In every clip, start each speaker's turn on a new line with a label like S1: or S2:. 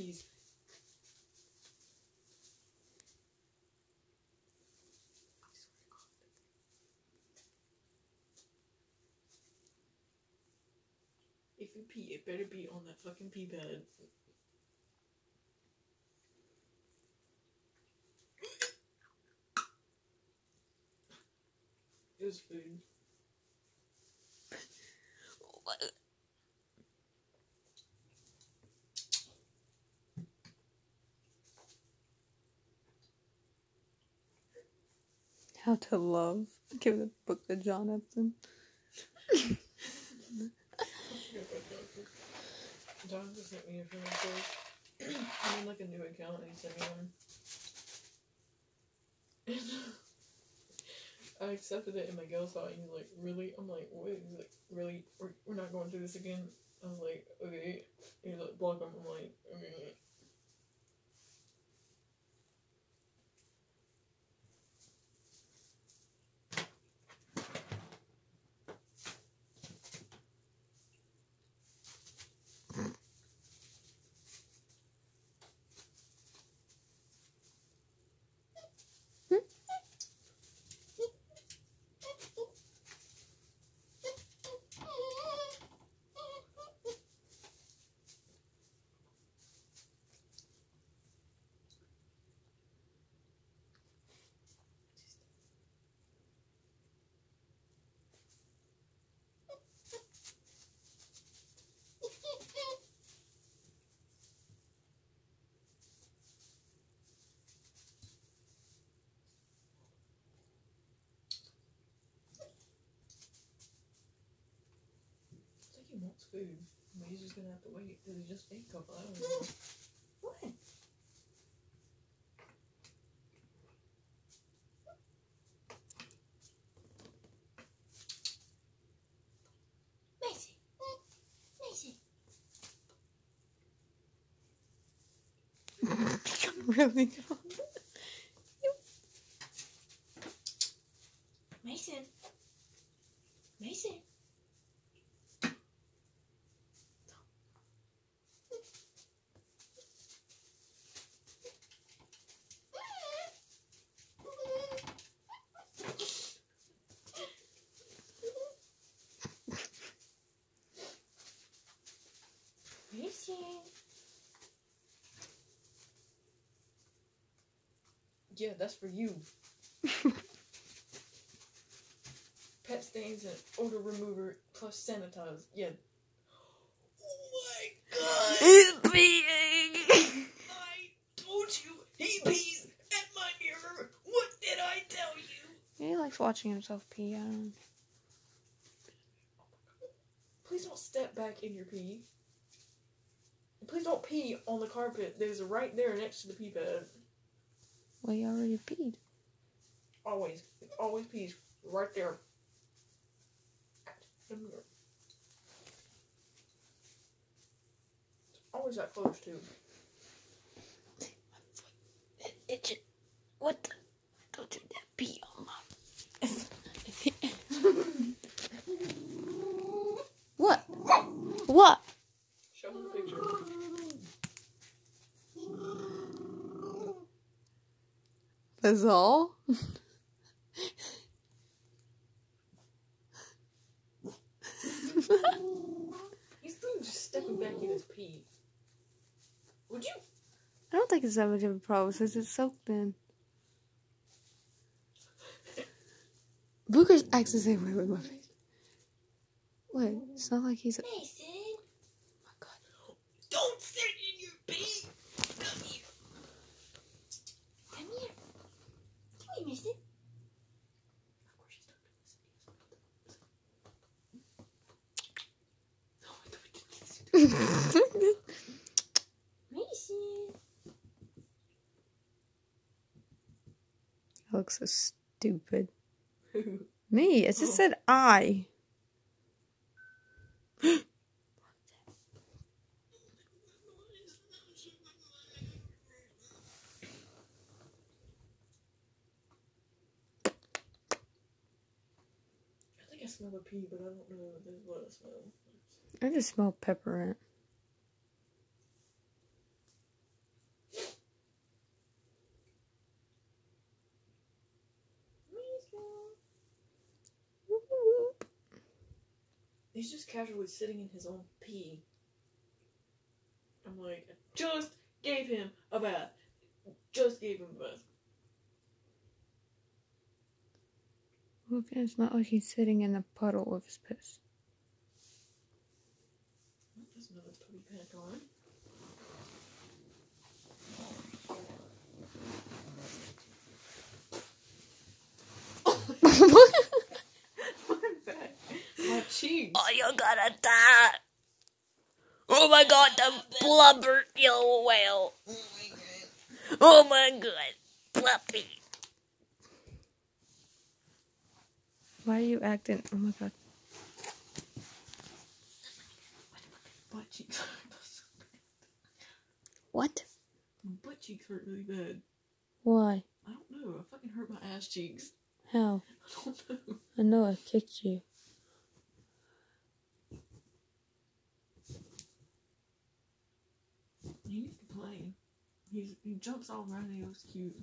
S1: peas. If you pee, it better be on that fucking pee pad. It was food.
S2: How to Love. Give the book to John Jonathan.
S1: John just sent me a friend request. I'm in like a new account and he sent me one. I accepted it and my girl saw it and he's like, really? I'm like, wait, he's like, really? We're, we're not going through this again? I was like, okay. He's like, block him. I'm like, okay. I wants food. He's just gonna have to wait because he just ate a couple hours.
S2: What? Really?
S3: Mason.
S1: Yeah, that's for you. Pet stains and odor remover plus sanitize. Yeah. Oh my god!
S2: It's peeing!
S1: I told you he pees at my mirror. What did I tell you?
S2: he likes watching himself pee. I don't.
S1: Please don't step back in your pee. Please don't pee on the carpet. There's right there next to the pee pad.
S2: Well, you already peed.
S1: Always, always pees right there. The mirror. It's always that close too.
S2: It itches. What the? Don't you dare pee on my. what? What?
S1: Show him the picture.
S2: That's all?
S1: He's still just stepping back in his pee. Would you?
S2: I don't think it's that much of a problem since it's soaked in. Booker's acts the same way with my face. Wait, it's not like he's. A-
S3: Mason.
S2: oh my god.
S1: Don't sit in your pee. Come here.
S3: Come here. Come here, Mason.
S1: Of course she's not gonna listen.
S3: Mason.
S2: I look so stupid.
S1: Who?
S2: Me, it just said I.
S1: I think I smell a pee, but I don't know if this is what I smell.
S2: I just smell pepper in it.
S1: He's just casually sitting in his own pee. I'm like, I just gave him a bath. Just gave him a bath.
S2: Okay, it's not like he's sitting in a puddle of his piss.
S1: Puppy pack on. My cheeks.
S2: Oh, you gotta die. Oh my god, the blubber yellow whale. Oh my god, Fluffy. Why are you acting? Oh my god.
S1: Cheeks.
S2: What?
S1: My butt cheeks hurt really bad.
S2: Why?
S1: I don't know. I fucking hurt my ass cheeks.
S2: How?
S1: I don't know.
S2: I know I kicked you.
S1: He needs to play. He's he jumps all around and he looks cute.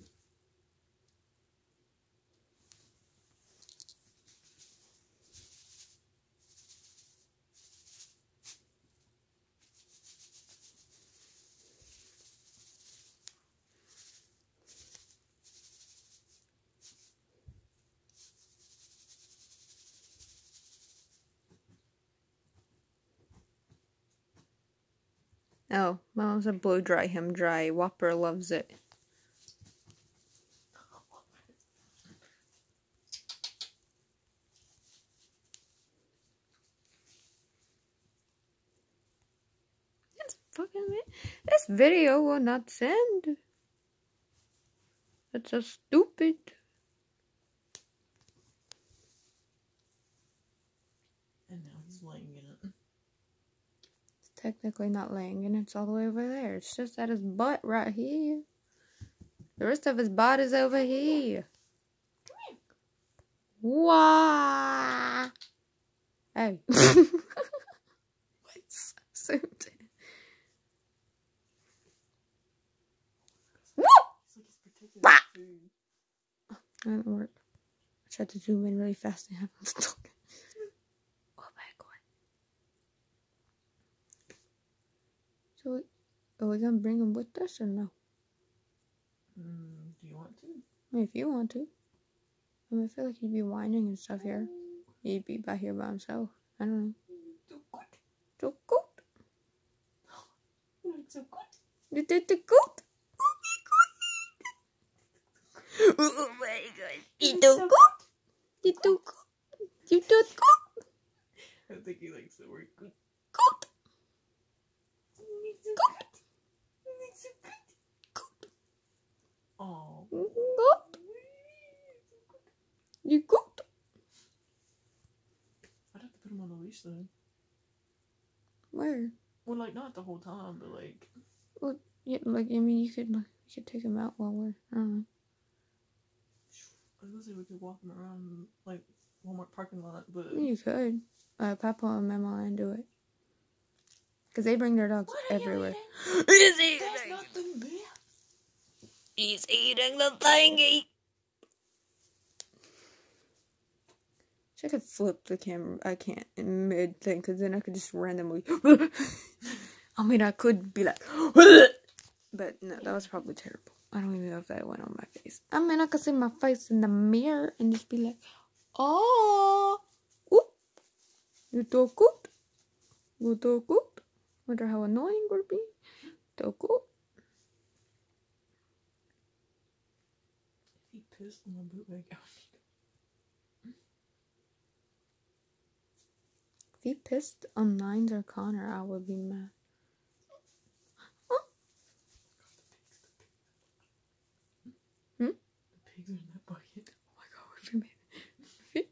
S2: Oh, my mom said blow dry him dry. Whopper loves it. That's fucking it. This video will not send. That's so stupid.
S1: And now he's laying in it.
S2: It's technically not laying and it's all the way over there. It's just at his butt right here. The rest of his body's over here. Wah! Hey. What's so dead? Woo! That didn't work. I tried to zoom in really fast and have him stuck. Oh my god. So, are we gonna bring him with us or no?
S1: Mm, do you want to?
S2: I mean, if you want to. I mean, I feel like he'd be whining and stuff here. He'd be back here by himself. I don't know.
S1: So good.
S2: So good.
S1: You look so good.
S2: You the good. Oh my god. You do good. You good. You good.
S1: I think he likes the word good.
S2: Good.
S1: You good. You look so good. Oh.
S2: Good. You good.
S1: I'd have to put him on the leash though.
S2: Where?
S1: Well, like not the whole time, but like Well,
S2: Yeah, like I mean, you could like you could take him out while we're. I don't know.
S1: I was gonna say we could walk him around like Walmart parking lot, but
S2: You could. Uh, Papa and Mama and do it. Cause they bring their dogs
S3: What are you
S2: everywhere. He's
S3: That's
S2: eating.
S3: not the bear.
S2: He's eating the thingy. I could flip the camera. I can't in mid thing, cause then I could just randomly. I mean, I could be like, but no, that was probably terrible. I don't even know if that went on my face. I mean, I could see my face in the mirror and just be like, oh, oop, you talk good, you talk good. Wonder how annoying would be. Talk good.
S1: he pissed on my bootleg outfit.
S2: He pissed on Nines or Connor, I would be mad. Oh. Hmm?
S1: The pigs are in that bucket.
S2: Oh my god, what if he made if he-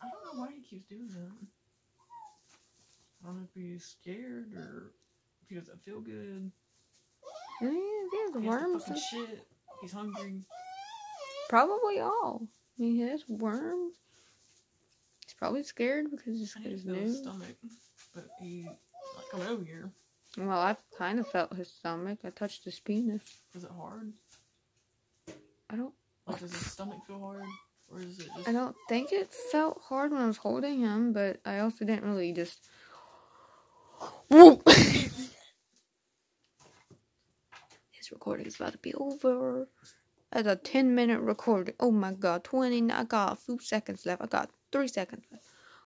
S1: I don't know why he keeps doing that. I don't know if he's scared or if he doesn't feel good.
S2: He worms.
S1: fucking shit. He's hungry.
S2: Probably all. I mean, he has worms. He's probably scared because he's
S1: I
S2: his new.
S1: stomach, but he Like, over here.
S2: Well, I've kind of felt his stomach. I touched his penis.
S1: Is it hard?
S2: I don't.
S1: Like, does his stomach feel hard? Or is it just.
S2: I don't think it felt hard when I was holding him, but I also didn't really just. Whoop! His recording is about to be over. That's a 10 minute recording. Oh my god, 20. I got a few seconds left. I got three seconds left.